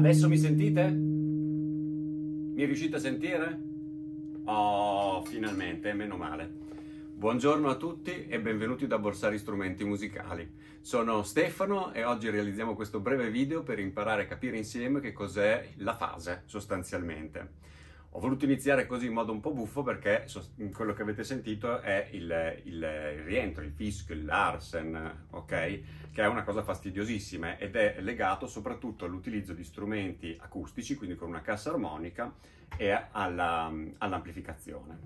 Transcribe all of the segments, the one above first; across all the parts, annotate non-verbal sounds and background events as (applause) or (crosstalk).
Adesso mi sentite? Mi riuscite a sentire? Oh, finalmente, meno male. Buongiorno a tutti e benvenuti da Borsari Strumenti Musicali. Sono Stefano e oggi realizziamo questo breve video per imparare a capire insieme che cos'è la fase, sostanzialmente. Ho voluto iniziare così in modo un po' buffo perché quello che avete sentito è il, il, rientro, il fischio, l'arsen, ok? Che è una cosa fastidiosissima ed è legato soprattutto all'utilizzo di strumenti acustici, quindi con una cassa armonica, e alla, all'amplificazione.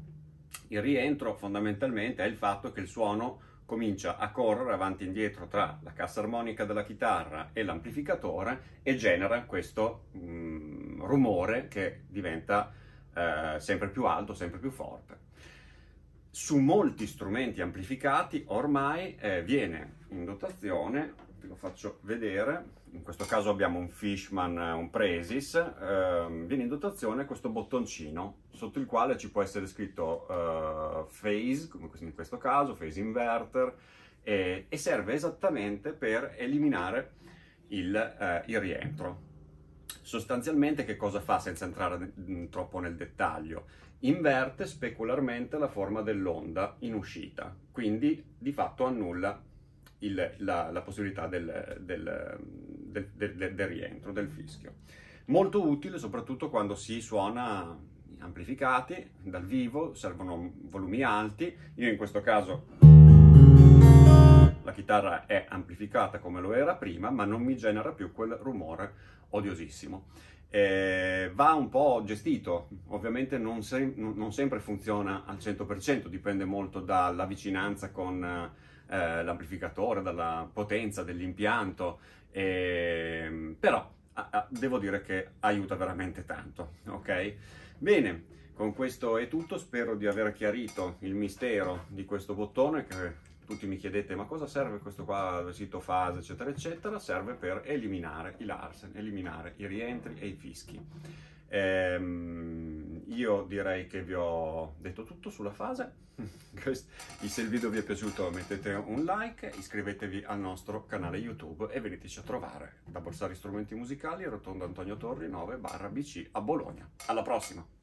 Il rientro fondamentalmente è il fatto che il suono comincia a correre avanti e indietro tra la cassa armonica della chitarra e l'amplificatore e genera questo mm, rumore che diventa eh, sempre più alto, sempre più forte. Su molti strumenti amplificati ormai eh, viene in dotazione, ve lo faccio vedere, in questo caso abbiamo un Fishman, un Presis, eh, viene in dotazione questo bottoncino sotto il quale ci può essere scritto uh, phase, come in questo caso, phase inverter, e, serve esattamente per eliminare il, uh, il rientro. Sostanzialmente che cosa fa senza entrare mm, troppo nel dettaglio? Inverte specularmente la forma dell'onda in uscita, quindi di fatto annulla il, la, la, possibilità del, del, del, del, rientro, del fischio. Molto utile soprattutto quando si suona amplificati dal vivo, servono volumi alti, io in questo caso la chitarra è amplificata come lo era prima, ma non mi genera più quel rumore odiosissimo. Eh, va un po' gestito, ovviamente non, se- non, sempre funziona al 100%, dipende molto dalla vicinanza con eh, l'amplificatore, dalla potenza dell'impianto, eh, però a- a- devo dire che aiuta veramente tanto, ok? Bene, con questo è tutto, spero di aver chiarito il mistero di questo bottone che tutti mi chiedete ma cosa serve questo qua, sito fase eccetera eccetera, serve per eliminare i larsen, eliminare i rientri e i fischi. Ehm, io direi che vi ho detto tutto sulla fase, (laughs) se il video vi è piaciuto mettete un like, iscrivetevi al nostro canale YouTube e veniteci a trovare da Borsari Strumenti Musicali, Rotondo Antonio Torri 9 barra BC a Bologna. Alla prossima!